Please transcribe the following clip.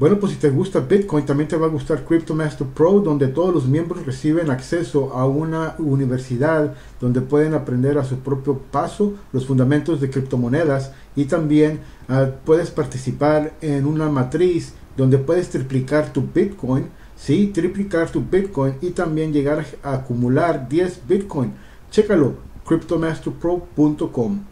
Bueno, pues si te gusta Bitcoin, también te va a gustar CryptoMaster Pro, donde todos los miembros reciben acceso a una universidad donde pueden aprender a su propio paso los fundamentos de criptomonedas y también ah, puedes participar en una matriz donde puedes triplicar tu Bitcoin, sí, triplicar tu Bitcoin y también llegar a acumular 10 Bitcoin. Chécalo, cryptomasterpro.com.